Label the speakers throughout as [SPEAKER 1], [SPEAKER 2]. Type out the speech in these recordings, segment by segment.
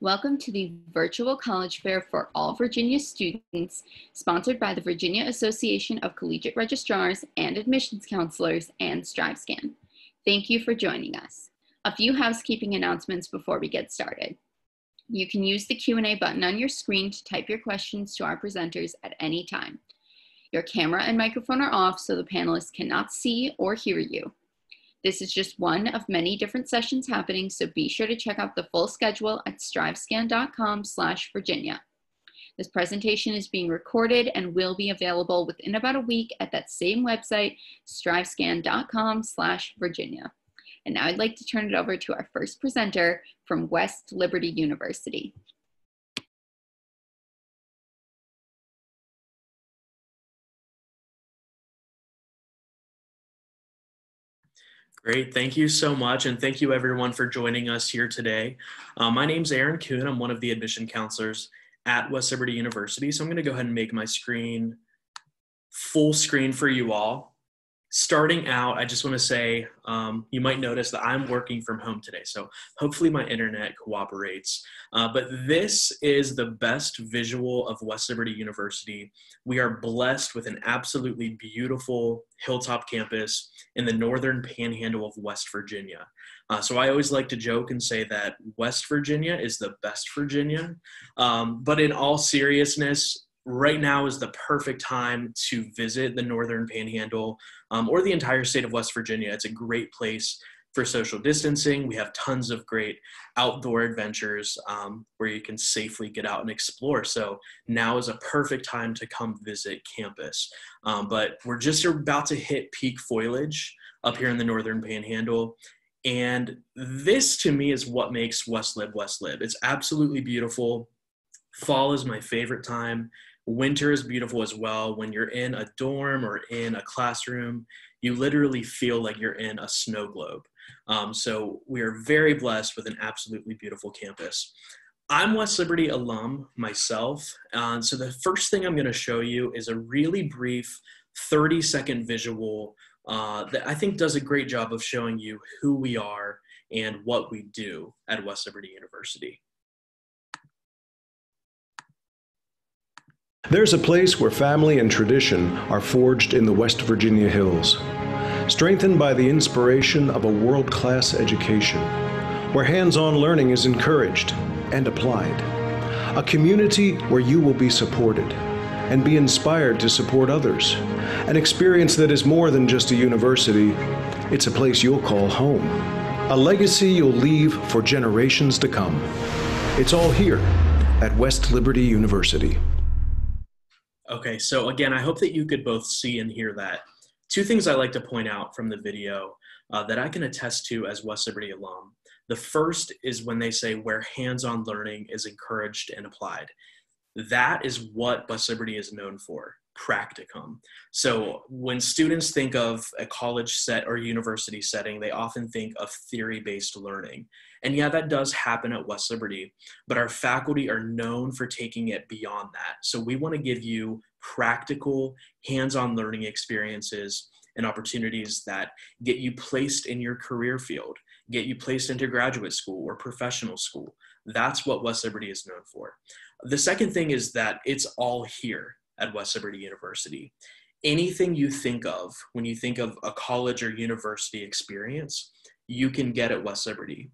[SPEAKER 1] Welcome to the virtual college fair for all Virginia students, sponsored by the Virginia Association of Collegiate Registrars and Admissions Counselors and StriveScan. Thank you for joining us. A few housekeeping announcements before we get started. You can use the Q&A button on your screen to type your questions to our presenters at any time. Your camera and microphone are off so the panelists cannot see or hear you. This is just one of many different sessions happening, so be sure to check out the full schedule at strivescan.com slash Virginia. This presentation is being recorded and will be available within about a week at that same website, strivescan.com slash Virginia. And now I'd like to turn it over to our first presenter from West Liberty University.
[SPEAKER 2] Great. Thank you so much. And thank you everyone for joining us here today. Uh, my name is Aaron Kuhn. I'm one of the admission counselors at West Liberty University. So I'm going to go ahead and make my screen full screen for you all starting out, I just want to say um, you might notice that I'm working from home today. So hopefully my internet cooperates. Uh, but this is the best visual of West Liberty University. We are blessed with an absolutely beautiful hilltop campus in the northern panhandle of West Virginia. Uh, so I always like to joke and say that West Virginia is the best Virginia. Um, but in all seriousness, right now is the perfect time to visit the Northern Panhandle um, or the entire state of West Virginia. It's a great place for social distancing. We have tons of great outdoor adventures um, where you can safely get out and explore. So now is a perfect time to come visit campus. Um, but we're just about to hit peak foliage up here in the Northern Panhandle. And this to me is what makes West Lib West Lib. It's absolutely beautiful. Fall is my favorite time. Winter is beautiful as well. When you're in a dorm or in a classroom, you literally feel like you're in a snow globe. Um, so we are very blessed with an absolutely beautiful campus. I'm West Liberty alum myself. So the first thing I'm going to show you is a really brief 30 second visual uh, that I think does a great job of showing you who we are and what we do at West Liberty University.
[SPEAKER 3] There's a place where family and tradition are forged in the West Virginia hills, strengthened by the inspiration of a world class education, where hands on learning is encouraged and applied. A community where you will be supported and be inspired to support others. An experience that is more than just a university, it's a place you'll call home. A legacy you'll leave for generations to come. It's all here at West Liberty University.
[SPEAKER 2] Okay, so again, I hope that you could both see and hear that. Two things I like to point out from the video uh, that I can attest to as West Liberty alum. The first is when they say where hands-on learning is encouraged and applied. That is what West Liberty is known for, practicum. So when students think of a college set or university setting, they often think of theory-based learning. And yeah, that does happen at West Liberty, but our faculty are known for taking it beyond that. So we want to give you practical, hands on learning experiences and opportunities that get you placed in your career field, get you placed into graduate school or professional school. That's what West Liberty is known for. The second thing is that it's all here at West Liberty University. Anything you think of when you think of a college or university experience, you can get at West Liberty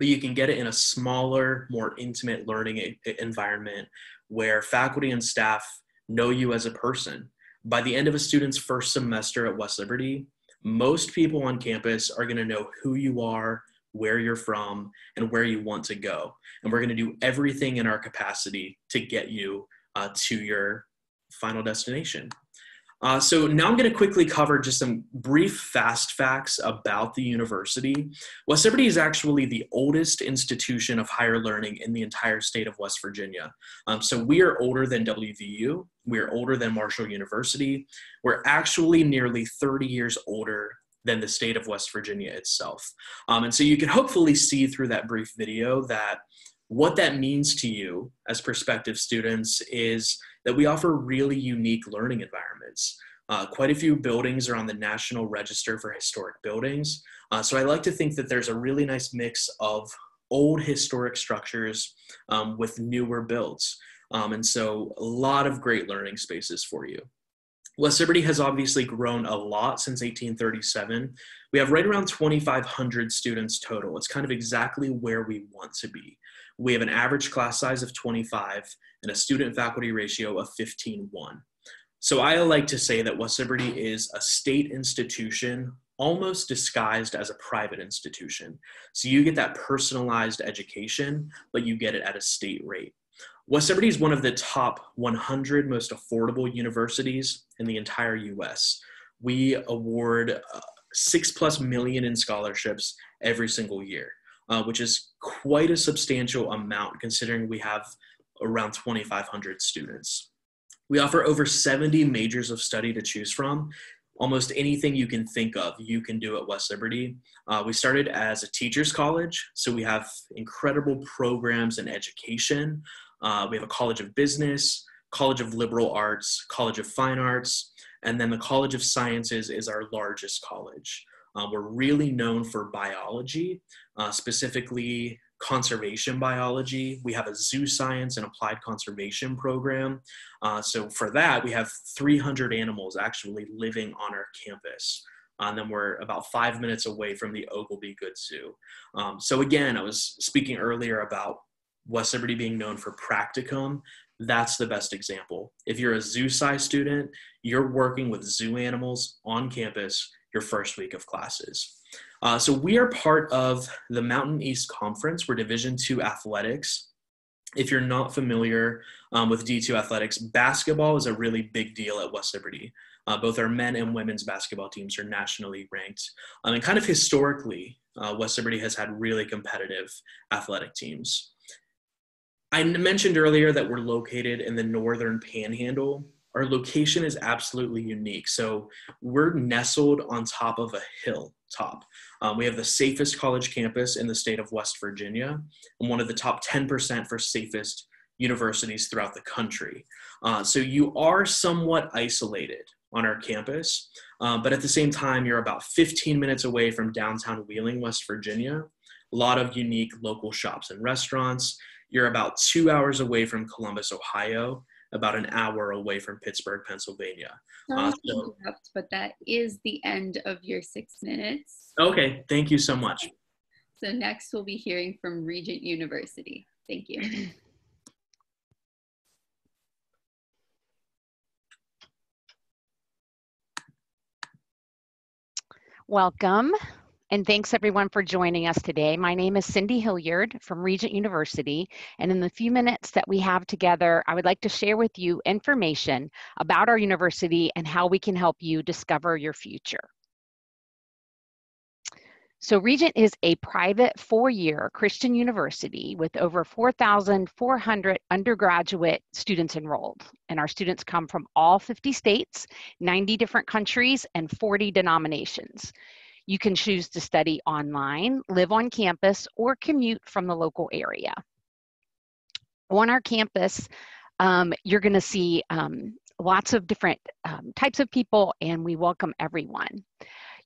[SPEAKER 2] but you can get it in a smaller, more intimate learning environment where faculty and staff know you as a person. By the end of a student's first semester at West Liberty, most people on campus are going to know who you are, where you're from, and where you want to go. And we're going to do everything in our capacity to get you uh, to your final destination. Uh, so now I'm going to quickly cover just some brief fast facts about the university. West Liberty is actually the oldest institution of higher learning in the entire state of West Virginia. Um, so we are older than WVU. We are older than Marshall University. We're actually nearly 30 years older than the state of West Virginia itself. Um, and so you can hopefully see through that brief video that what that means to you as prospective students is that we offer really unique learning environments. Uh, quite a few buildings are on the National Register for Historic Buildings. Uh, so I like to think that there's a really nice mix of old historic structures um, with newer builds. Um, and so a lot of great learning spaces for you. West Liberty has obviously grown a lot since 1837. We have right around 2,500 students total. It's kind of exactly where we want to be. We have an average class size of 25 and a student faculty ratio of 15 1. So I like to say that West Liberty is a state institution almost disguised as a private institution. So you get that personalized education, but you get it at a state rate. West Liberty is one of the top 100 most affordable universities in the entire US. We award uh, six plus million in scholarships every single year, uh, which is quite a substantial amount considering we have around 2,500 students. We offer over 70 majors of study to choose from. Almost anything you can think of, you can do at West Liberty. Uh, we started as a teacher's college, so we have incredible programs in education. Uh, we have a College of Business, College of Liberal Arts, College of Fine Arts, and then the College of Sciences is our largest college. Uh, we're really known for biology, uh, specifically conservation biology. We have a zoo science and applied conservation program. Uh, so for that, we have 300 animals actually living on our campus. Uh, and then we're about five minutes away from the Oglebay Good Zoo. Um, so again, I was speaking earlier about West Liberty being known for practicum. That's the best example. If you're a zoo sci student, you're working with zoo animals on campus your first week of classes. Uh, so we are part of the Mountain East Conference. We're Division two athletics. If you're not familiar um, with D2 athletics, basketball is a really big deal at West Liberty. Uh, both our men and women's basketball teams are nationally ranked. Um, and kind of historically, uh, West Liberty has had really competitive athletic teams. I mentioned earlier that we're located in the northern panhandle. Our location is absolutely unique. So we're nestled on top of a hill top. Um, we have the safest college campus in the state of West Virginia and one of the top 10% for safest universities throughout the country. Uh, so you are somewhat isolated on our campus, uh, but at the same time, you're about 15 minutes away from downtown Wheeling, West Virginia. A lot of unique local shops and restaurants. You're about two hours away from Columbus, Ohio, about an hour away from Pittsburgh, Pennsylvania.
[SPEAKER 1] Uh, so, but that is the end of your six minutes.
[SPEAKER 2] Okay, thank you so much.
[SPEAKER 1] So next we'll be hearing from Regent University. Thank you.
[SPEAKER 4] Welcome. And thanks everyone for joining us today. My name is Cindy Hilliard from Regent University. And in the few minutes that we have together, I would like to share with you information about our university and how we can help you discover your future. So Regent is a private four-year Christian university with over 4,400 undergraduate students enrolled. And our students come from all 50 states, 90 different countries, and 40 denominations. You can choose to study online, live on campus, or commute from the local area. On our campus, um, you're going to see um, lots of different um, types of people, and we welcome everyone.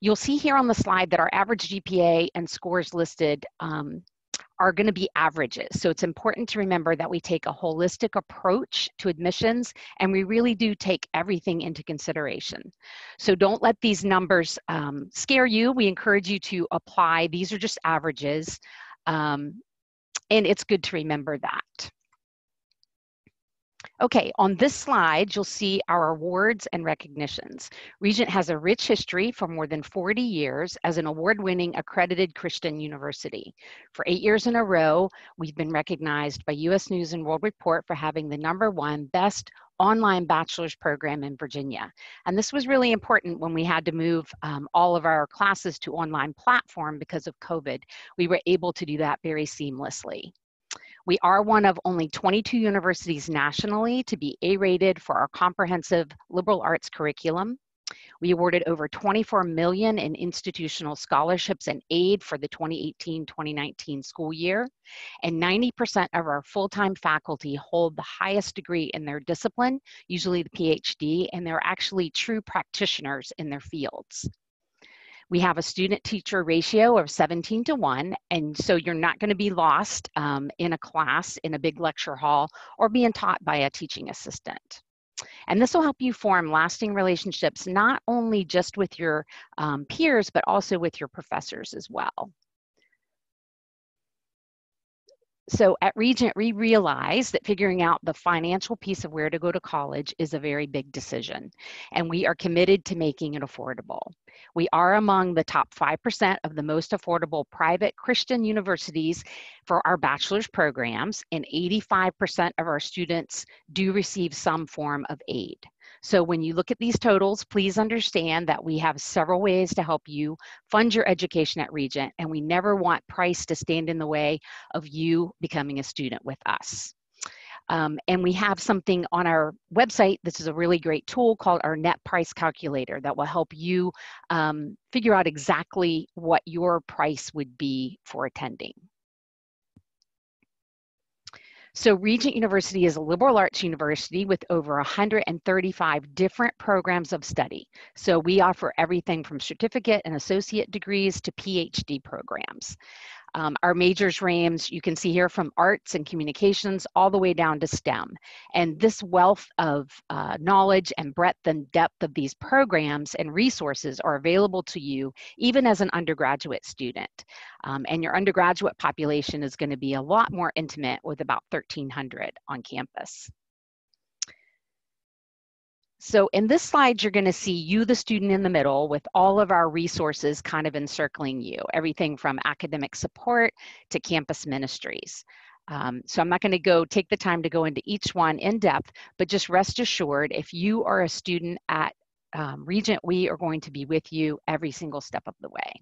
[SPEAKER 4] You'll see here on the slide that our average GPA and scores listed um, are going to be averages. So it's important to remember that we take a holistic approach to admissions and we really do take everything into consideration. So don't let these numbers um, scare you. We encourage you to apply. These are just averages. Um, and it's good to remember that. Okay, on this slide, you'll see our awards and recognitions. Regent has a rich history for more than 40 years as an award-winning accredited Christian university. For eight years in a row, we've been recognized by U.S. News and World Report for having the number one best online bachelor's program in Virginia. And this was really important when we had to move um, all of our classes to online platform because of COVID. We were able to do that very seamlessly. We are one of only 22 universities nationally to be A-rated for our comprehensive liberal arts curriculum. We awarded over 24 million in institutional scholarships and aid for the 2018-2019 school year. And 90% of our full-time faculty hold the highest degree in their discipline, usually the PhD, and they're actually true practitioners in their fields. We have a student teacher ratio of 17 to 1, and so you're not going to be lost um, in a class in a big lecture hall or being taught by a teaching assistant. And this will help you form lasting relationships not only just with your um, peers, but also with your professors as well. So at Regent, we realize that figuring out the financial piece of where to go to college is a very big decision, and we are committed to making it affordable. We are among the top 5% of the most affordable private Christian universities for our bachelor's programs, and 85% of our students do receive some form of aid. So when you look at these totals, please understand that we have several ways to help you fund your education at Regent, and we never want price to stand in the way of you becoming a student with us. Um, and we have something on our website. This is a really great tool called our net price calculator that will help you um, figure out exactly what your price would be for attending. So Regent University is a liberal arts university with over 135 different programs of study. So we offer everything from certificate and associate degrees to PhD programs. Um, our majors range, you can see here from arts and communications all the way down to STEM. And this wealth of uh, knowledge and breadth and depth of these programs and resources are available to you even as an undergraduate student. Um, and your undergraduate population is going to be a lot more intimate with about 1,300 on campus. So in this slide, you're going to see you, the student in the middle, with all of our resources kind of encircling you, everything from academic support to campus ministries. Um, so I'm not going to go take the time to go into each one in depth, but just rest assured, if you are a student at um, Regent, we are going to be with you every single step of the way.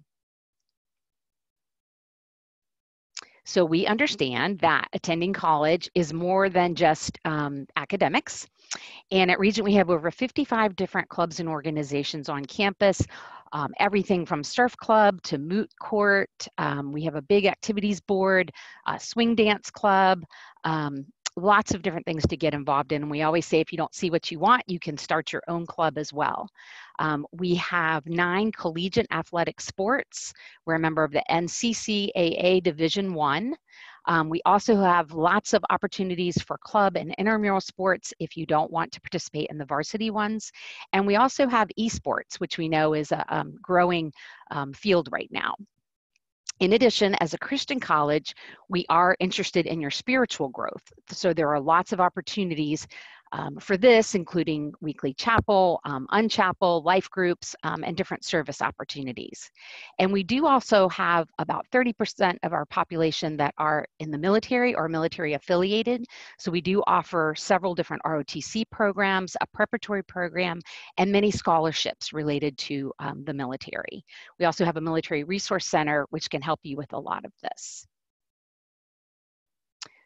[SPEAKER 4] So we understand that attending college is more than just um, academics. And at Regent, we have over 55 different clubs and organizations on campus, um, everything from surf club to moot court. Um, we have a big activities board, a swing dance club, um, lots of different things to get involved in. And we always say if you don't see what you want, you can start your own club as well. Um, we have nine collegiate athletic sports. We're a member of the NCCAA Division One. Um, we also have lots of opportunities for club and intramural sports if you don't want to participate in the varsity ones. And we also have esports, which we know is a um, growing um, field right now. In addition, as a Christian college, we are interested in your spiritual growth. So there are lots of opportunities um, for this, including weekly chapel, um, unchapel, life groups, um, and different service opportunities. And we do also have about 30% of our population that are in the military or military affiliated. So we do offer several different ROTC programs, a preparatory program, and many scholarships related to um, the military. We also have a military resource center, which can help you with a lot of this.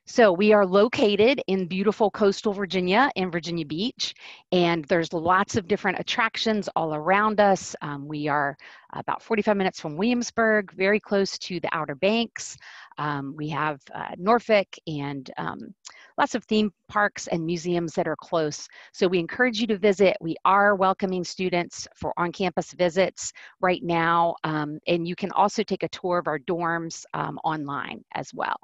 [SPEAKER 4] So we are located in beautiful coastal Virginia in Virginia Beach, and there's lots of different attractions all around us. Um, we are about 45 minutes from Williamsburg, very close to the Outer Banks. Um, we have uh, Norfolk and um, lots of theme parks and museums that are close. So we encourage you to visit. We are welcoming students for on-campus visits right now, um, and you can also take a tour of our dorms um, online as well.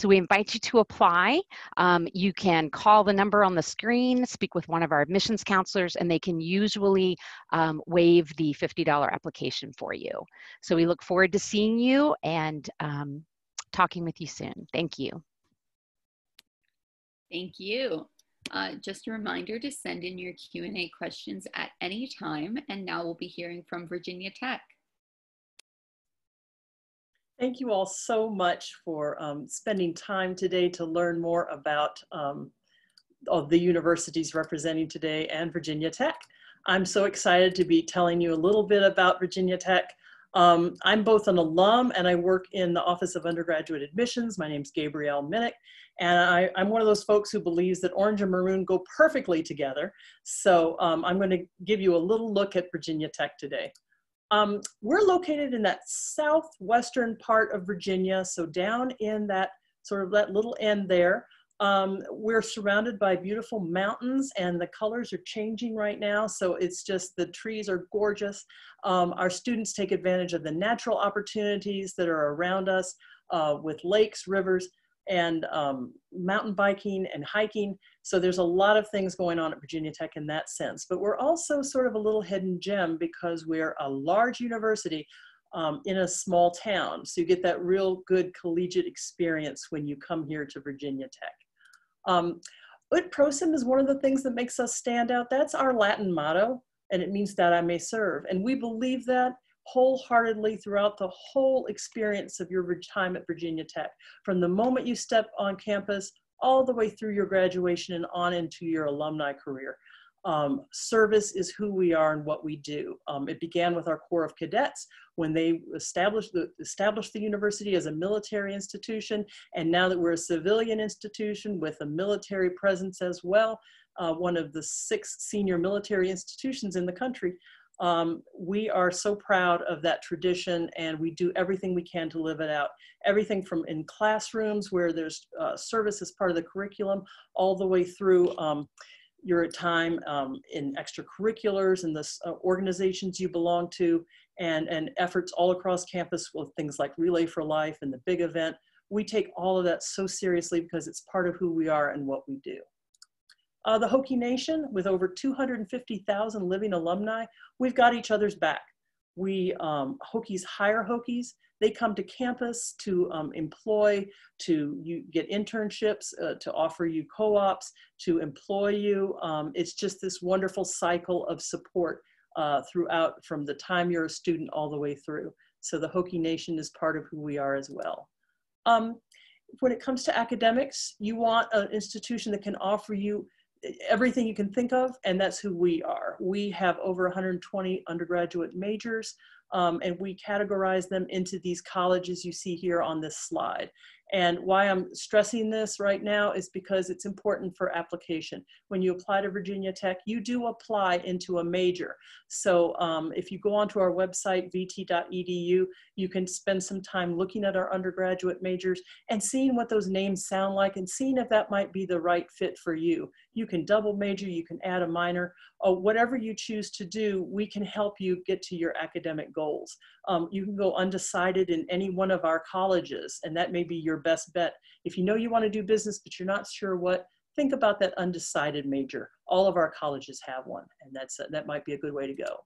[SPEAKER 4] So we invite you to apply. Um, you can call the number on the screen, speak with one of our admissions counselors, and they can usually um, waive the $50 application for you. So we look forward to seeing you and um, talking with you soon. Thank you.
[SPEAKER 1] Thank you. Uh, just a reminder to send in your Q&A questions at any time, and now we'll be hearing from Virginia Tech.
[SPEAKER 5] Thank you all so much for um, spending time today to learn more about um, the universities representing today and Virginia Tech. I'm so excited to be telling you a little bit about Virginia Tech. Um, I'm both an alum and I work in the Office of Undergraduate Admissions. My name's Gabrielle Minnick, and I, am one of those folks who believes that orange and maroon go perfectly together. So um, I'm going to give you a little look at Virginia Tech today. Um, we're located in that southwestern part of Virginia, so down in that sort of that little end there. Um, we're surrounded by beautiful mountains and the colors are changing right now. So it's just the trees are gorgeous. Um, our students take advantage of the natural opportunities that are around us uh, with lakes, rivers, and um, mountain biking and hiking. So there's a lot of things going on at Virginia Tech in that sense. But we're also sort of a little hidden gem because we're a large university um, in a small town. So you get that real good collegiate experience when you come here to Virginia Tech. Um, ut prosim is one of the things that makes us stand out. That's our Latin motto, and it means that I may serve. And we believe that wholeheartedly throughout the whole experience of your time at Virginia Tech. From the moment you step on campus all the way through your graduation and on into your alumni career. Um, service is who we are and what we do. Um, it began with our Corps of Cadets when they established the, established the university as a military institution. And now that we're a civilian institution with a military presence as well, uh, one of the six senior military institutions in the country, um, we are so proud of that tradition and we do everything we can to live it out. Everything from in classrooms where there's uh, service as part of the curriculum, all the way through um, your time um, in extracurriculars and the uh, organizations you belong to and, and efforts all across campus with things like Relay for Life and the big event. We take all of that so seriously because it's part of who we are and what we do. Uh, the Hokie Nation, with over 250,000 living alumni, we've got each other's back. We, um, Hokies hire Hokies. They come to campus to um, employ, to you get internships, uh, to offer you co-ops, to employ you. Um, it's just this wonderful cycle of support uh, throughout from the time you're a student all the way through. So the Hokie Nation is part of who we are as well. Um, when it comes to academics, you want an institution that can offer you everything you can think of, and that's who we are. We have over 120 undergraduate majors, um, and we categorize them into these colleges you see here on this slide. And why I'm stressing this right now is because it's important for application. When you apply to Virginia Tech, you do apply into a major. So um, if you go onto our website, vt.edu, you can spend some time looking at our undergraduate majors and seeing what those names sound like and seeing if that might be the right fit for you. You can double major, you can add a minor, or whatever you choose to do, we can help you get to your academic goals. Um, you can go undecided in any one of our colleges, and that may be your best bet. If you know you want to do business, but you're not sure what, think about that undecided major. All of our colleges have one, and that's, that might be a good way to go.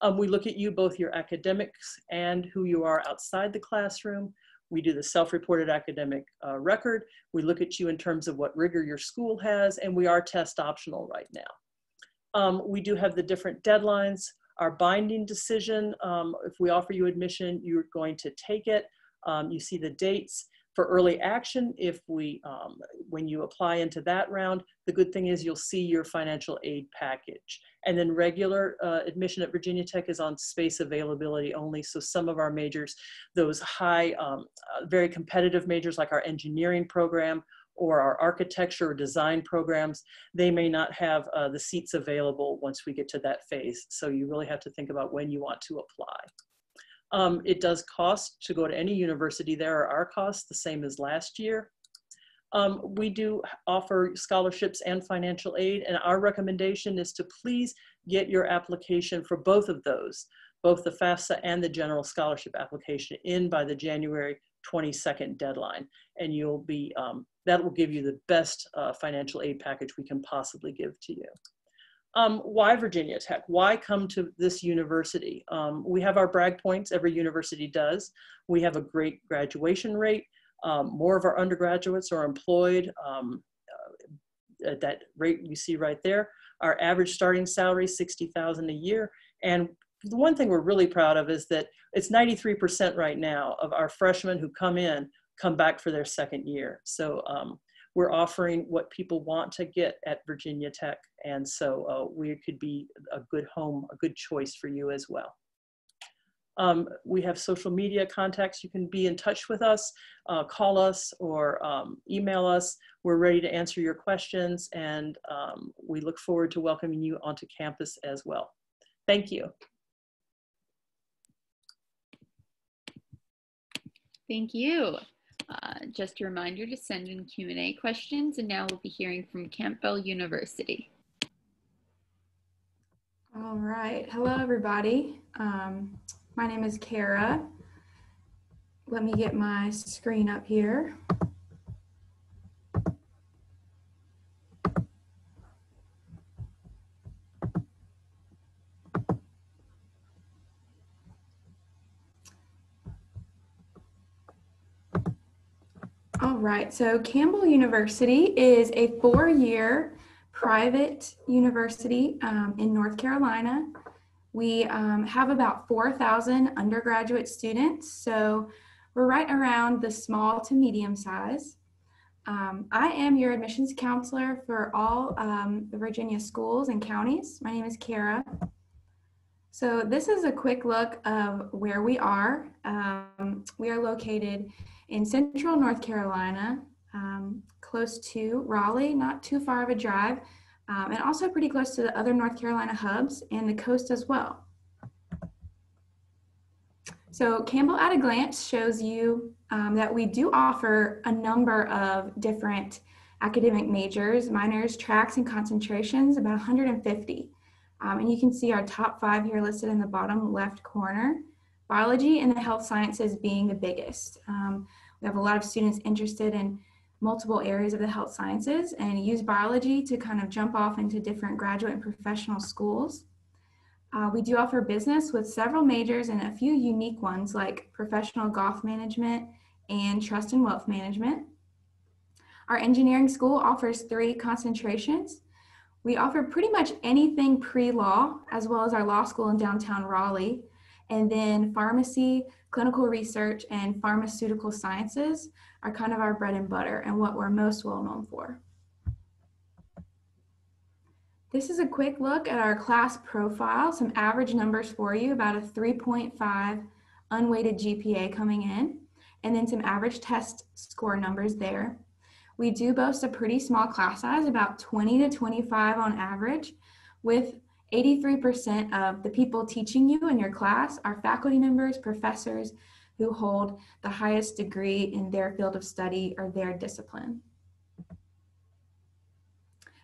[SPEAKER 5] Um, we look at you, both your academics and who you are outside the classroom. We do the self-reported academic uh, record. We look at you in terms of what rigor your school has, and we are test optional right now. Um, we do have the different deadlines. Our binding decision, um, if we offer you admission, you're going to take it. Um, you see the dates for early action. If we, um, when you apply into that round, the good thing is you'll see your financial aid package. And then regular uh, admission at Virginia Tech is on space availability only. So some of our majors, those high, um, uh, very competitive majors like our engineering program or our architecture or design programs, they may not have uh, the seats available once we get to that phase. So you really have to think about when you want to apply. Um, it does cost to go to any university. There are our costs the same as last year. Um, we do offer scholarships and financial aid, and our recommendation is to please get your application for both of those, both the FAFSA and the general scholarship application in by the January 22nd deadline. And you'll be, um, that will give you the best uh, financial aid package we can possibly give to you. Um, why Virginia Tech? Why come to this university? Um, we have our brag points, every university does. We have a great graduation rate. Um, more of our undergraduates are employed um, uh, at that rate you see right there. Our average starting salary, 60000 a year. And the one thing we're really proud of is that it's 93% right now of our freshmen who come in come back for their second year. So um, we're offering what people want to get at Virginia Tech. And so uh, we could be a good home, a good choice for you as well. Um, we have social media contacts. You can be in touch with us, uh, call us or um, email us. We're ready to answer your questions and um, we look forward to welcoming you onto campus as well. Thank you.
[SPEAKER 1] Thank you. Uh, just a reminder to send in Q&A questions, and now we'll be hearing from Campbell University.
[SPEAKER 6] All right. Hello, everybody. Um, my name is Kara. Let me get my screen up here. Right, so Campbell University is a four-year private university um, in North Carolina. We um, have about 4,000 undergraduate students, so we're right around the small to medium size. Um, I am your admissions counselor for all um, the Virginia schools and counties. My name is Kara. So this is a quick look of where we are. Um, we are located in central North Carolina, um, close to Raleigh, not too far of a drive, um, and also pretty close to the other North Carolina hubs and the coast as well. So Campbell at a glance shows you um, that we do offer a number of different academic majors, minors, tracks, and concentrations, about 150. Um, and you can see our top five here listed in the bottom left corner. Biology and the health sciences being the biggest. Um, we have a lot of students interested in multiple areas of the health sciences and use biology to kind of jump off into different graduate and professional schools. Uh, we do offer business with several majors and a few unique ones like professional golf management and trust and wealth management. Our engineering school offers three concentrations. We offer pretty much anything pre-law as well as our law school in downtown Raleigh and then pharmacy, clinical research, and pharmaceutical sciences are kind of our bread and butter and what we're most well known for. This is a quick look at our class profile, some average numbers for you, about a 3.5 unweighted GPA coming in, and then some average test score numbers there. We do boast a pretty small class size, about 20 to 25 on average, with 83% of the people teaching you in your class are faculty members, professors who hold the highest degree in their field of study or their discipline.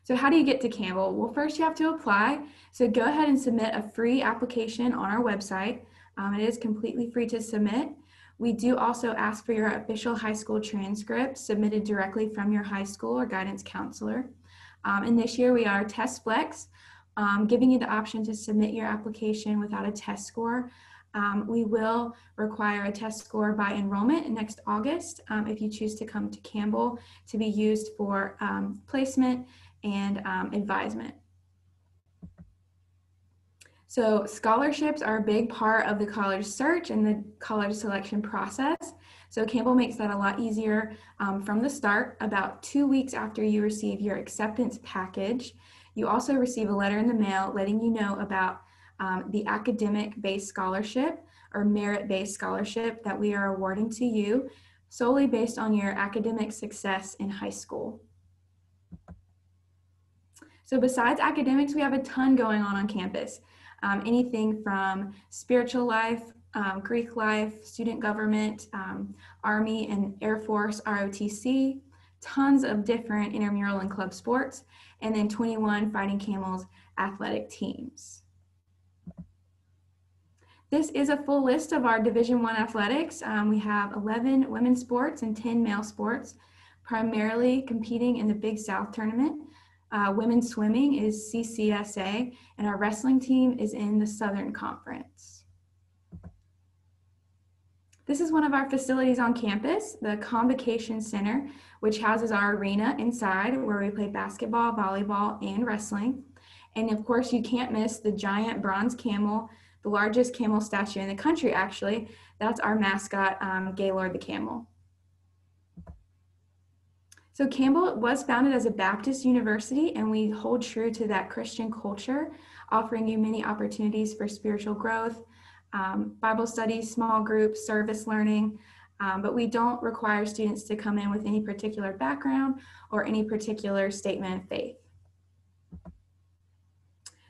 [SPEAKER 6] So how do you get to Campbell? Well, first you have to apply. So go ahead and submit a free application on our website. Um, it is completely free to submit. We do also ask for your official high school transcript submitted directly from your high school or guidance counselor. Um, and this year we are Test Flex, um, giving you the option to submit your application without a test score. Um, we will require a test score by enrollment next August um, if you choose to come to Campbell to be used for um, placement and um, advisement. So scholarships are a big part of the college search and the college selection process. So Campbell makes that a lot easier um, from the start. About two weeks after you receive your acceptance package, you also receive a letter in the mail letting you know about um, the academic-based scholarship or merit-based scholarship that we are awarding to you solely based on your academic success in high school. So besides academics, we have a ton going on on campus. Um, anything from spiritual life, um, Greek life, student government, um, Army and Air Force ROTC, tons of different intramural and club sports, and then 21 Fighting Camels athletic teams. This is a full list of our Division One athletics. Um, we have 11 women's sports and 10 male sports, primarily competing in the Big South tournament. Uh, women's swimming is CCSA, and our wrestling team is in the Southern Conference. This is one of our facilities on campus, the Convocation Center, which houses our arena inside where we play basketball, volleyball, and wrestling. And of course, you can't miss the giant bronze camel, the largest camel statue in the country, actually. That's our mascot, um, Gaylord the Camel. So Campbell was founded as a Baptist university, and we hold true to that Christian culture, offering you many opportunities for spiritual growth, um, Bible studies, small groups, service learning, um, but we don't require students to come in with any particular background or any particular statement of faith.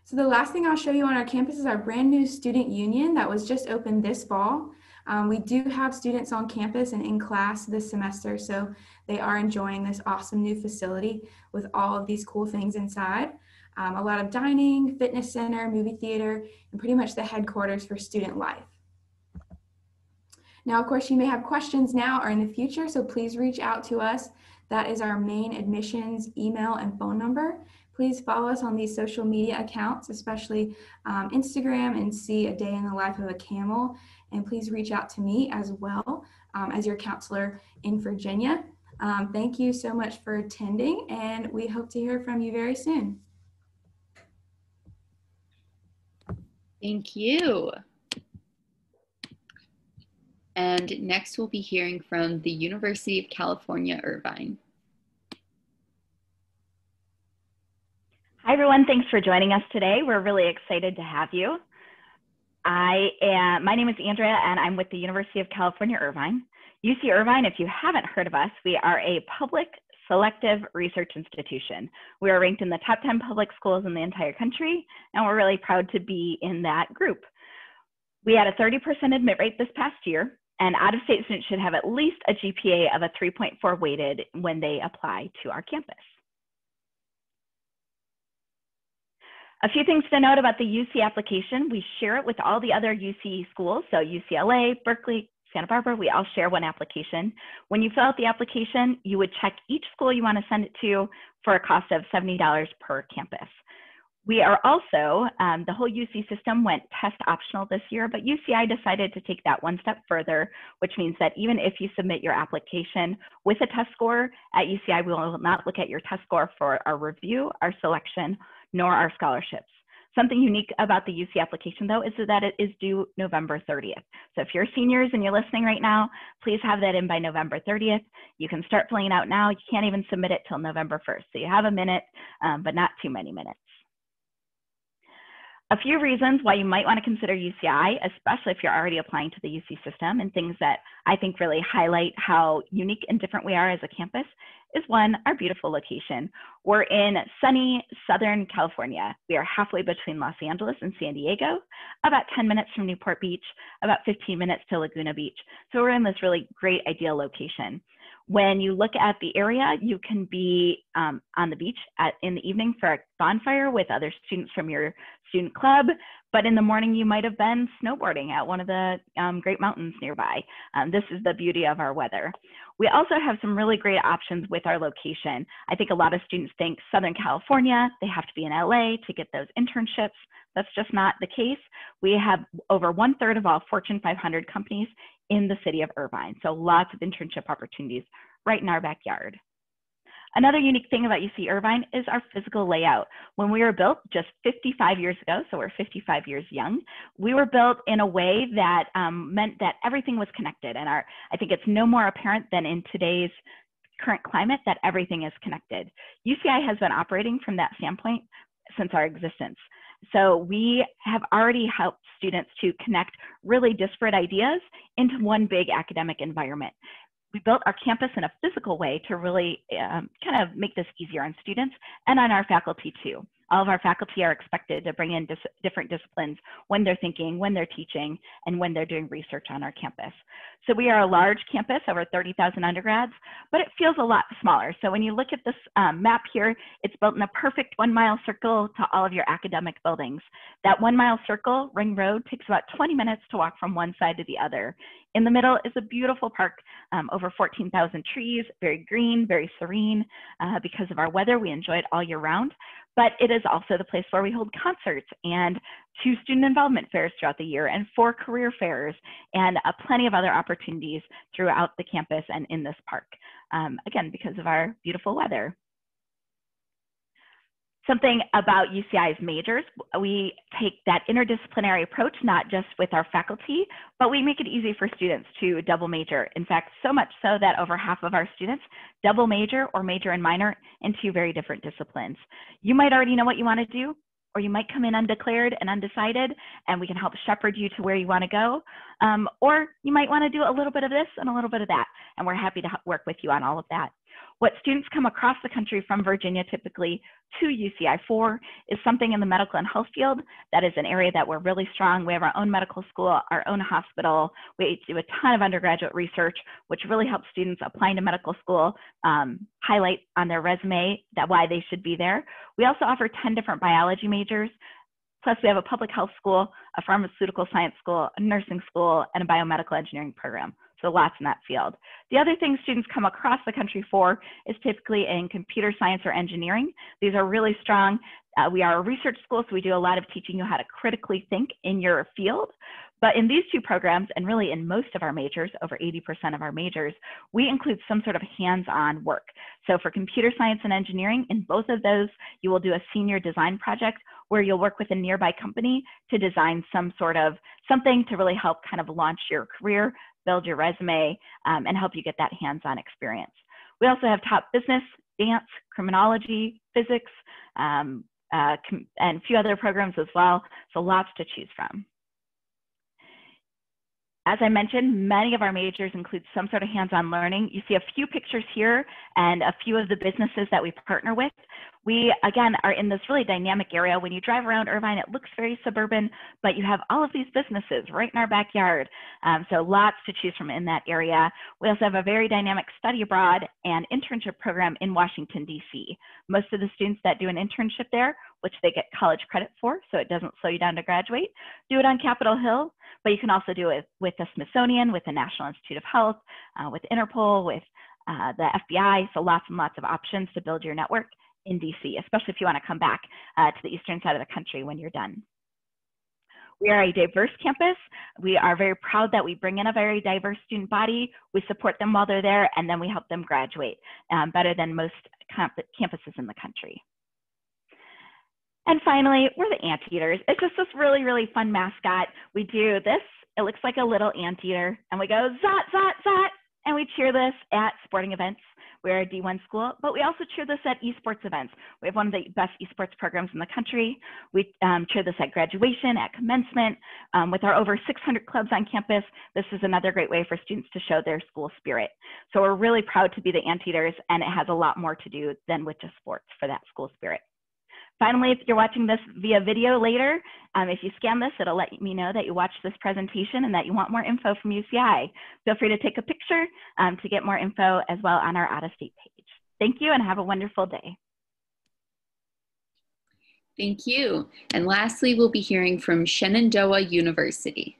[SPEAKER 6] So the last thing I'll show you on our campus is our brand new student union that was just opened this fall. Um, we do have students on campus and in class this semester, so they are enjoying this awesome new facility with all of these cool things inside. Um, a lot of dining, fitness center, movie theater, and pretty much the headquarters for student life. Now, of course, you may have questions now or in the future, so please reach out to us. That is our main admissions email and phone number. Please follow us on these social media accounts, especially um, Instagram and see a day in the life of a camel. And please reach out to me as well um, as your counselor in Virginia. Um, thank you so much for attending, and we hope to hear from you very soon.
[SPEAKER 1] Thank you. And next we'll be hearing from the University of California, Irvine.
[SPEAKER 7] Hi everyone, thanks for joining us today. We're really excited to have you. I am, my name is Andrea and I'm with the University of California, Irvine. UC Irvine, if you haven't heard of us, we are a public selective research institution. We are ranked in the top 10 public schools in the entire country, and we're really proud to be in that group. We had a 30% admit rate this past year, and out-of-state students should have at least a GPA of a 3.4 weighted when they apply to our campus. A few things to note about the UC application. We share it with all the other UC schools. So UCLA, Berkeley, Santa Barbara, we all share one application. When you fill out the application, you would check each school you want to send it to for a cost of $70 per campus. We are also, um, the whole UC system went test optional this year, but UCI decided to take that one step further, which means that even if you submit your application with a test score at UCI, we will not look at your test score for our review, our selection, nor our scholarships. Something unique about the UC application though is that it is due November 30th. So if you're seniors and you're listening right now, please have that in by November 30th. You can start filling it out now. You can't even submit it till November 1st. So you have a minute, um, but not too many minutes a few reasons why you might want to consider UCI, especially if you're already applying to the UC system, and things that I think really highlight how unique and different we are as a campus is one, our beautiful location. We're in sunny Southern California. We are halfway between Los Angeles and San Diego, about 10 minutes from Newport Beach, about 15 minutes to Laguna Beach. So we're in this really great, ideal location. When you look at the area, you can be um, on the beach at, in the evening for a bonfire with other students from your student club, but in the morning you might have been snowboarding at one of the um, great mountains nearby. Um, this is the beauty of our weather. We also have some really great options with our location. I think a lot of students think Southern California, they have to be in LA to get those internships. That's just not the case. We have over one third of all Fortune 500 companies in the city of Irvine. So lots of internship opportunities right in our backyard. Another unique thing about UC Irvine is our physical layout. When we were built just 55 years ago, so we're 55 years young, we were built in a way that um, meant that everything was connected. And our, I think it's no more apparent than in today's current climate that everything is connected. UCI has been operating from that standpoint since our existence. So we have already helped students to connect really disparate ideas into one big academic environment. We built our campus in a physical way to really um, kind of make this easier on students and on our faculty too. All of our faculty are expected to bring in dis different disciplines when they're thinking, when they're teaching, and when they're doing research on our campus. So we are a large campus, over 30,000 undergrads, but it feels a lot smaller. So when you look at this um, map here, it's built in a perfect one mile circle to all of your academic buildings. That one mile circle, Ring Road, takes about 20 minutes to walk from one side to the other. In the middle is a beautiful park, um, over 14,000 trees, very green, very serene. Uh, because of our weather, we enjoy it all year round but it is also the place where we hold concerts and two student involvement fairs throughout the year and four career fairs and uh, plenty of other opportunities throughout the campus and in this park. Um, again, because of our beautiful weather. Something about UCI's majors, we take that interdisciplinary approach, not just with our faculty, but we make it easy for students to double major. In fact, so much so that over half of our students double major or major and minor in two very different disciplines. You might already know what you want to do, or you might come in undeclared and undecided, and we can help shepherd you to where you want to go. Um, or you might want to do a little bit of this and a little bit of that, and we're happy to work with you on all of that. What students come across the country from Virginia typically to UCI for is something in the medical and health field. That is an area that we're really strong. We have our own medical school, our own hospital. We do a ton of undergraduate research, which really helps students applying to medical school um, highlight on their resume that why they should be there. We also offer 10 different biology majors. Plus, we have a public health school, a pharmaceutical science school, a nursing school, and a biomedical engineering program. So lots in that field. The other thing students come across the country for is typically in computer science or engineering. These are really strong. Uh, we are a research school, so we do a lot of teaching you how to critically think in your field. But in these two programs, and really in most of our majors, over 80% of our majors, we include some sort of hands-on work. So for computer science and engineering, in both of those, you will do a senior design project where you'll work with a nearby company to design some sort of something to really help kind of launch your career, build your resume, um, and help you get that hands-on experience. We also have top business, dance, criminology, physics, um, uh, and a few other programs as well. So lots to choose from. As I mentioned, many of our majors include some sort of hands-on learning. You see a few pictures here and a few of the businesses that we partner with. We, again, are in this really dynamic area. When you drive around Irvine, it looks very suburban, but you have all of these businesses right in our backyard. Um, so lots to choose from in that area. We also have a very dynamic study abroad and internship program in Washington, D.C. Most of the students that do an internship there, which they get college credit for, so it doesn't slow you down to graduate, do it on Capitol Hill, but you can also do it with the Smithsonian, with the National Institute of Health, uh, with Interpol, with uh, the FBI, so lots and lots of options to build your network in DC, especially if you want to come back uh, to the eastern side of the country when you're done. We are a diverse campus. We are very proud that we bring in a very diverse student body. We support them while they're there, and then we help them graduate um, better than most camp campuses in the country. And finally, we're the anteaters. It's just this really, really fun mascot. We do this. It looks like a little anteater, and we go zot, zot, zot, and we cheer this at sporting events. We're a D1 school, but we also cheer this at esports events. We have one of the best esports programs in the country. We um, cheer this at graduation, at commencement. Um, with our over 600 clubs on campus, this is another great way for students to show their school spirit. So we're really proud to be the Anteaters, and it has a lot more to do than with just sports for that school spirit. Finally, if you're watching this via video later, um, if you scan this, it'll let me know that you watched this presentation and that you want more info from UCI. Feel free to take a picture um, to get more info as well on our out-of-state page. Thank you and have a wonderful day.
[SPEAKER 1] Thank you. And lastly, we'll be hearing from Shenandoah University.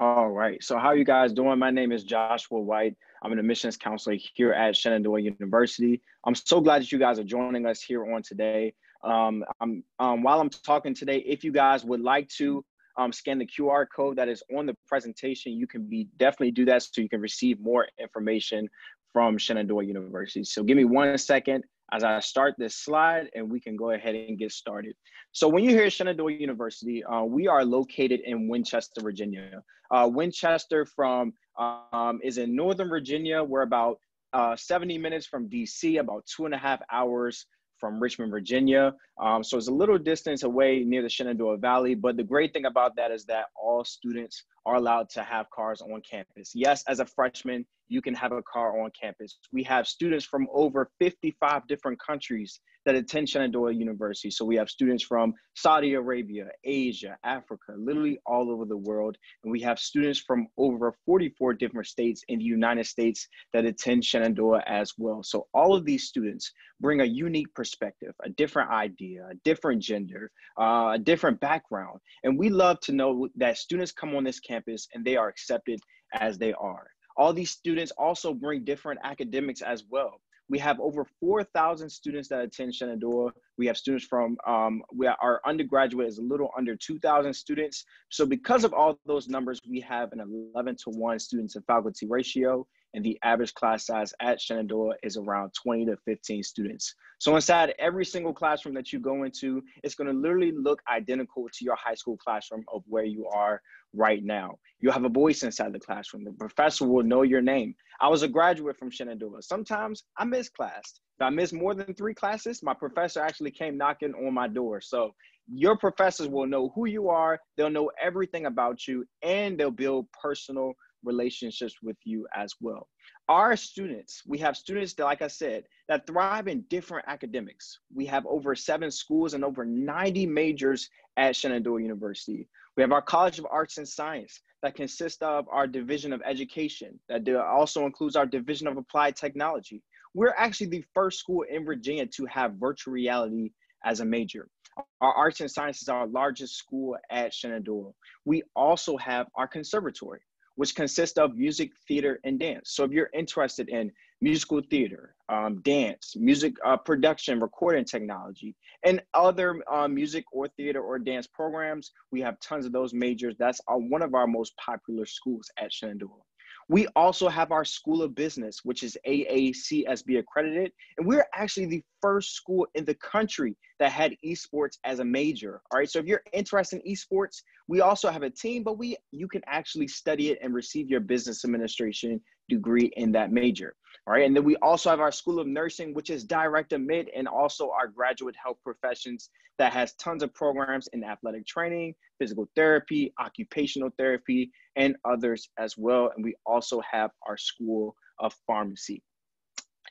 [SPEAKER 8] All right. So how you guys doing? My name is Joshua White. I'm an admissions counselor here at Shenandoah University. I'm so glad that you guys are joining us here on today. Um, I'm, um, while I'm talking today, if you guys would like to um, scan the QR code that is on the presentation, you can be definitely do that so you can receive more information from Shenandoah University. So give me one second as I start this slide and we can go ahead and get started. So when you hear Shenandoah University, uh, we are located in Winchester, Virginia. Uh, Winchester from um, is in Northern Virginia. We're about uh, 70 minutes from DC, about two and a half hours from Richmond, Virginia. Um, so it's a little distance away near the Shenandoah Valley. But the great thing about that is that all students are allowed to have cars on campus. Yes, as a freshman, you can have a car on campus. We have students from over 55 different countries that attend Shenandoah University. So we have students from Saudi Arabia, Asia, Africa, literally all over the world. And we have students from over 44 different states in the United States that attend Shenandoah as well. So all of these students bring a unique perspective, a different idea, a different gender, uh, a different background. And we love to know that students come on this campus and they are accepted as they are. All these students also bring different academics as well. We have over 4,000 students that attend Shenandoah. We have students from, um, we are, our undergraduate is a little under 2,000 students. So because of all those numbers, we have an 11 to 1 student to faculty ratio. And the average class size at Shenandoah is around 20 to 15 students. So inside every single classroom that you go into, it's going to literally look identical to your high school classroom of where you are right now. You'll have a voice inside the classroom. The professor will know your name. I was a graduate from Shenandoah. Sometimes I miss class. If I miss more than three classes, my professor actually came knocking on my door. So your professors will know who you are, they'll know everything about you, and they'll build personal relationships with you as well. Our students, we have students that, like I said, that thrive in different academics. We have over seven schools and over 90 majors at Shenandoah University. We have our College of Arts and Science that consists of our Division of Education, that also includes our Division of Applied Technology. We're actually the first school in Virginia to have virtual reality as a major. Our arts and science is our largest school at Shenandoah. We also have our conservatory which consists of music, theater, and dance. So if you're interested in musical theater, um, dance, music uh, production, recording technology, and other uh, music or theater or dance programs, we have tons of those majors. That's our, one of our most popular schools at Shenandoah. We also have our School of Business, which is AACSB accredited. And we're actually the first school in the country that had esports as a major. All right. So if you're interested in esports, we also have a team, but we you can actually study it and receive your business administration degree in that major. All right. And then we also have our School of Nursing, which is direct admit, and also our graduate health professions that has tons of programs in athletic training, physical therapy, occupational therapy, and others as well. And we also have our School of Pharmacy.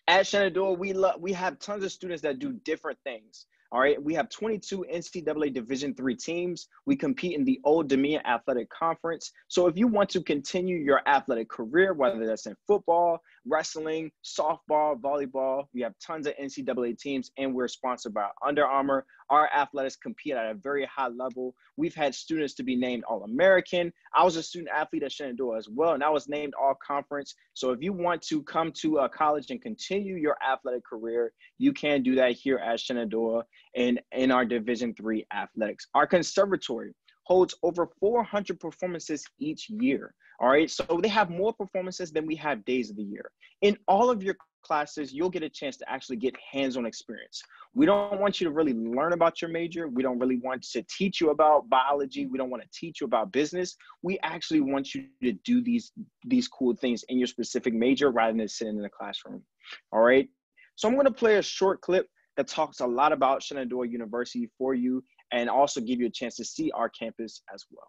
[SPEAKER 8] At Shenandoah, we love we have tons of students that do different things. All right, we have 22 NCAA Division three teams. We compete in the Old Dominion Athletic Conference. So if you want to continue your athletic career, whether that's in football, wrestling, softball, volleyball, we have tons of NCAA teams, and we're sponsored by Under Armour. Our athletics compete at a very high level. We've had students to be named All American. I was a student athlete at Shenandoah as well, and I was named All Conference. So if you want to come to a college and continue your athletic career, you can do that here at Shenandoah and in our Division three athletics. Our conservatory holds over 400 performances each year. All right, so they have more performances than we have days of the year. In all of your classes, you'll get a chance to actually get hands on experience. We don't want you to really learn about your major. We don't really want to teach you about biology. We don't want to teach you about business. We actually want you to do these, these cool things in your specific major rather than sitting in the classroom. All right, so I'm going to play a short clip that talks a lot about Shenandoah University for you and also give you a chance to see our campus as well.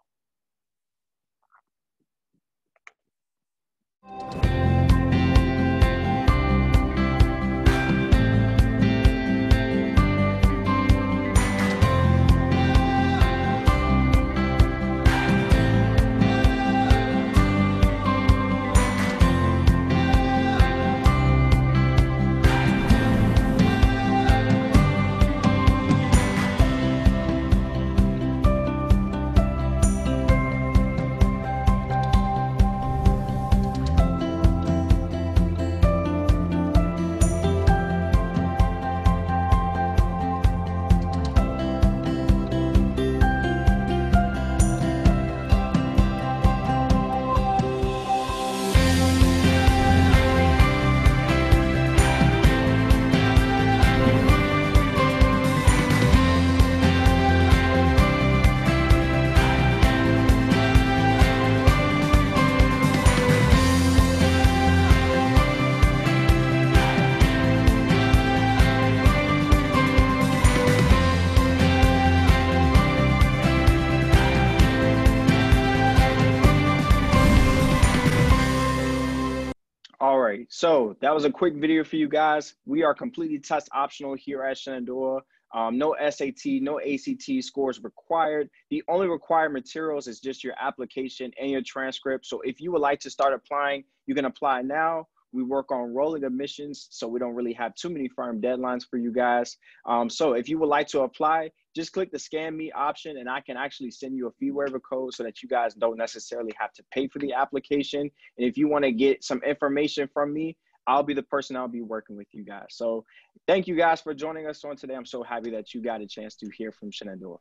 [SPEAKER 8] So that was a quick video for you guys. We are completely test optional here at Shenandoah. Um, no SAT, no ACT scores required. The only required materials is just your application and your transcript. So if you would like to start applying, you can apply now. We work on rolling admissions, so we don't really have too many firm deadlines for you guys. Um, so if you would like to apply, just click the scan me option and I can actually send you a fee waiver code so that you guys don't necessarily have to pay for the application. And if you want to get some information from me, I'll be the person I'll be working with you guys. So thank you guys for joining us on today. I'm so happy that you got a chance to hear from Shenandoah.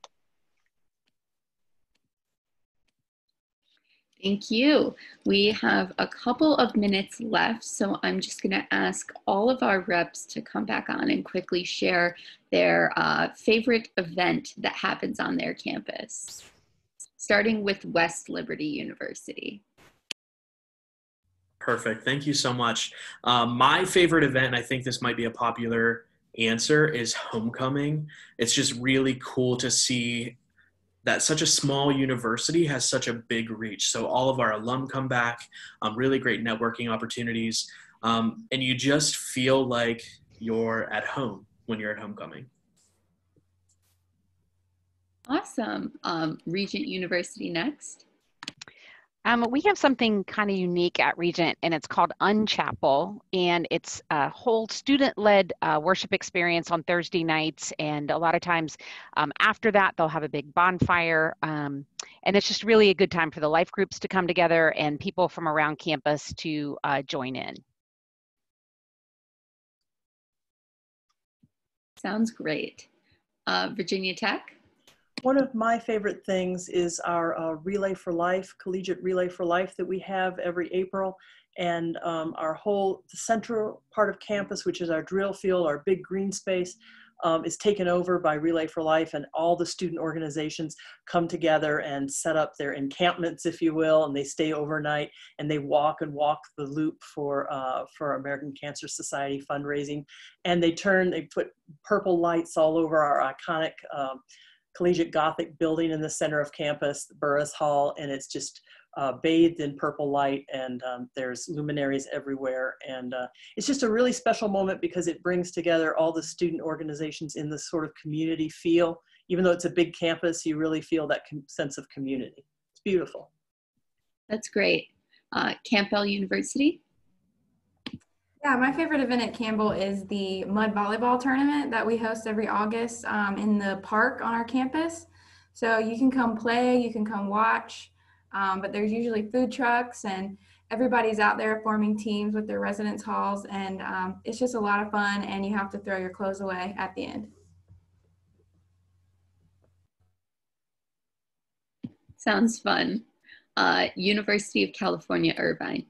[SPEAKER 1] Thank you. We have a couple of minutes left, so I'm just going to ask all of our reps to come back on and quickly share their uh, favorite event that happens on their campus, starting with West Liberty University.
[SPEAKER 2] Perfect. Thank you so much. Um, my favorite event, I think this might be a popular answer, is homecoming. It's just really cool to see that such a small university has such a big reach. So all of our alum come back, um, really great networking opportunities, um, and you just feel like you're at home when you're at homecoming.
[SPEAKER 1] Awesome. Um, Regent University next.
[SPEAKER 4] Um, we have something kind of unique at Regent, and it's called Unchapel, and it's a whole student-led uh, worship experience on Thursday nights. And a lot of times um, after that, they'll have a big bonfire, um, and it's just really a good time for the life groups to come together and people from around campus to uh, join in.
[SPEAKER 1] Sounds great. Uh, Virginia Tech.
[SPEAKER 5] One of my favorite things is our uh, Relay for Life, Collegiate Relay for Life that we have every April. And um, our whole central part of campus, which is our drill field, our big green space, um, is taken over by Relay for Life and all the student organizations come together and set up their encampments, if you will, and they stay overnight and they walk and walk the loop for, uh, for American Cancer Society fundraising. And they turn, they put purple lights all over our iconic um, collegiate Gothic building in the center of campus, Burruss Hall, and it's just uh, bathed in purple light and um, there's luminaries everywhere. And uh, it's just a really special moment because it brings together all the student organizations in this sort of community feel. Even though it's a big campus, you really feel that sense of community. It's beautiful.
[SPEAKER 1] That's great. Uh, Campbell University.
[SPEAKER 6] Yeah, my favorite event at Campbell is the mud volleyball tournament that we host every August um, in the park on our campus. So you can come play, you can come watch, um, but there's usually food trucks and everybody's out there forming teams with their residence halls, and um, it's just a lot of fun. And you have to throw your clothes away at the end.
[SPEAKER 1] Sounds fun. Uh, University of California, Irvine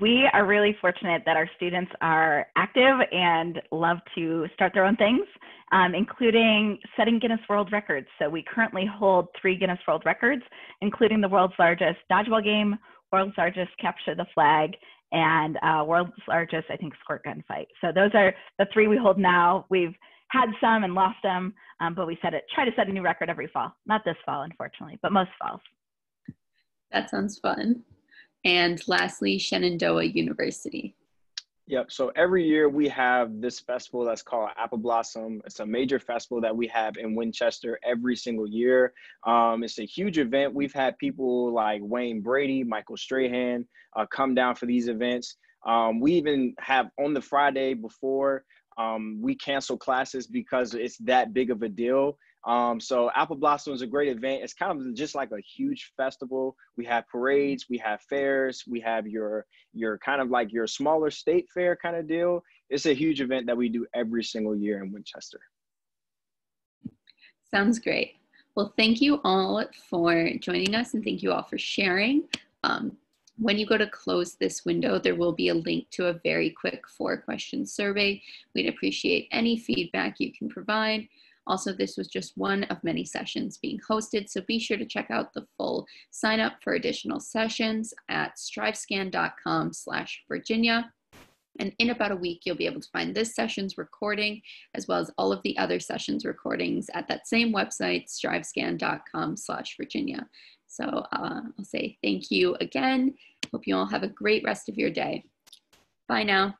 [SPEAKER 7] we are really fortunate that our students are active and love to start their own things, um, including setting Guinness World Records. So we currently hold three Guinness World Records, including the world's largest dodgeball game, world's largest capture the flag, and uh, world's largest, I think, squirt gun fight. So those are the three we hold now. We've had some and lost them, um, but we set it, try to set a new record every fall. Not this fall, unfortunately, but most falls.
[SPEAKER 1] That sounds fun. And lastly, Shenandoah University.
[SPEAKER 8] Yep. So every year we have this festival that's called Apple Blossom. It's a major festival that we have in Winchester every single year. Um, it's a huge event. We've had people like Wayne Brady, Michael Strahan uh, come down for these events. Um, we even have on the Friday before um, we cancel classes because it's that big of a deal. Um, so Apple Blossom is a great event. It's kind of just like a huge festival. We have parades, we have fairs, we have your your kind of like your smaller state fair kind of deal. It's a huge event that we do every single year in Winchester.
[SPEAKER 1] Sounds great. Well, thank you all for joining us and thank you all for sharing. Um, when you go to close this window, there will be a link to a very quick four question survey. We'd appreciate any feedback you can provide. Also, this was just one of many sessions being hosted, so be sure to check out the full sign up for additional sessions at strivescan.com slash Virginia. And in about a week, you'll be able to find this session's recording as well as all of the other sessions recordings at that same website, strivescan.com slash Virginia. So uh, I'll say thank you again. Hope you all have a great rest of your day. Bye now.